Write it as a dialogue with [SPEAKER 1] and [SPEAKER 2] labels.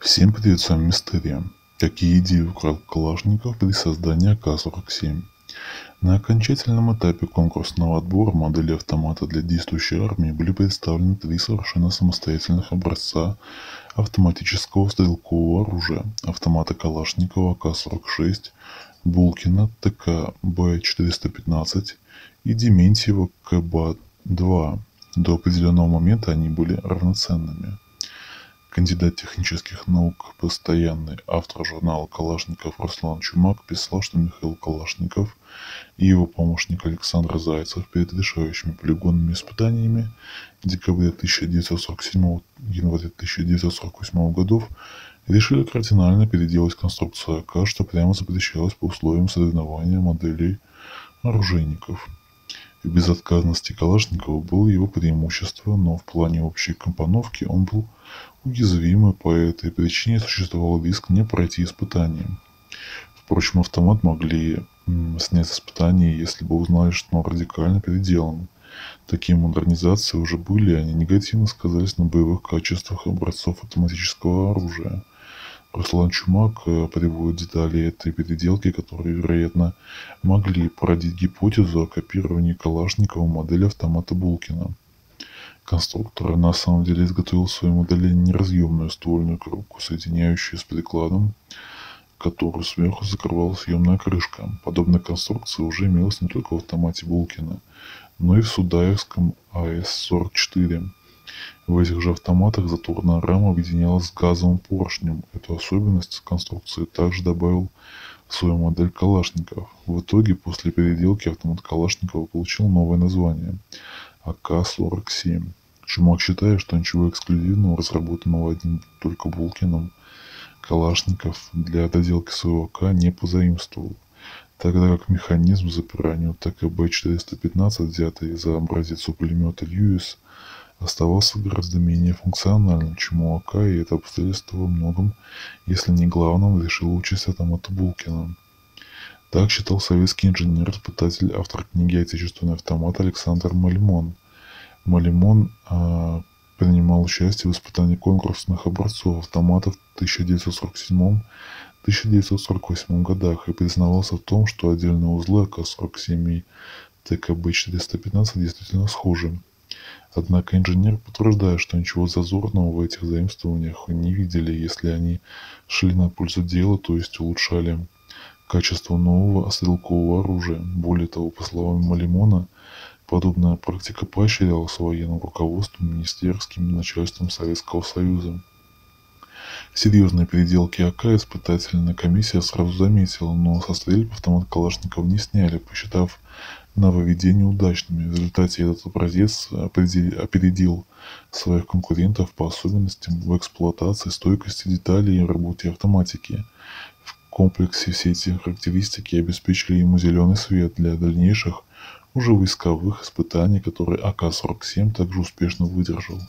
[SPEAKER 1] Всем привет, с вами Мистерия. Какие идеи украл Калашников при создании АК-47? На окончательном этапе конкурсного отбора модели автомата для действующей армии были представлены три совершенно самостоятельных образца автоматического стрелкового оружия. Автомата Калашникова АК-46, Булкина ТК Б-415 и Дементьева КБ-2. До определенного момента они были равноценными кандидат технических наук, постоянный автор журнала «Калашников» Руслан Чумак писал, что Михаил Калашников и его помощник Александр Зайцев перед решающими полигонными испытаниями декабря 1947 января 1948 годов решили кардинально переделать конструкцию АК, что прямо запрещалось по условиям соревнования моделей оружейников – в безотказности Калашникова было его преимущество, но в плане общей компоновки он был уязвим, и по этой причине существовал риск не пройти испытания. Впрочем, автомат могли снять испытания, если бы узнали, что он радикально переделан. Такие модернизации уже были, и они негативно сказались на боевых качествах образцов автоматического оружия. Руслан Чумак э, приводит детали этой переделки, которые, вероятно, могли породить гипотезу о копировании Калашникова модели автомата Булкина. Конструктор на самом деле изготовил в своей модели неразъемную ствольную коробку, соединяющую с прикладом, которую сверху закрывала съемная крышка. Подобная конструкция уже имелась не только в автомате Булкина, но и в Судаевском АС-44. В этих же автоматах затворная рама объединялась с газовым поршнем. Эту особенность конструкции также добавил в свою модель Калашников. В итоге, после переделки автомат Калашникова получил новое название – АК-47. Чумак считает, что ничего эксклюзивного, разработанного одним только Булкиным, Калашников для доделки своего АК не позаимствовал тогда как механизм запирания ТКБ-415, взятый за образец у пулемета Льюис, оставался гораздо менее функциональным, чем у АК, и это обстоятельство во многом, если не главным, решило участь автомата Булкина. Так считал советский инженер-испытатель, автор книги «Отечественный автомат» Александр Малимон. Малимон э, принимал участие в испытании конкурсных образцов автоматов в 1947-1948 годах и признавался в том, что отдельные узлы АК-47 и ТКБ-415 действительно схожи. Однако инженер подтверждает, что ничего зазорного в этих заимствованиях не видели, если они шли на пользу дела, то есть улучшали качество нового стрелкового оружия. Более того, по словам Малимона, подобная практика поощрялась военным руководством министерским начальством Советского Союза. Серьезные переделки АК испытательная комиссия сразу заметила, но со стрельб автомат Калашников не сняли, посчитав нововведения удачными. В результате этот образец опередил своих конкурентов по особенностям в эксплуатации, стойкости деталей и работе автоматики. В комплексе все эти характеристики обеспечили ему зеленый свет для дальнейших уже войсковых испытаний, которые АК-47 также успешно выдержал.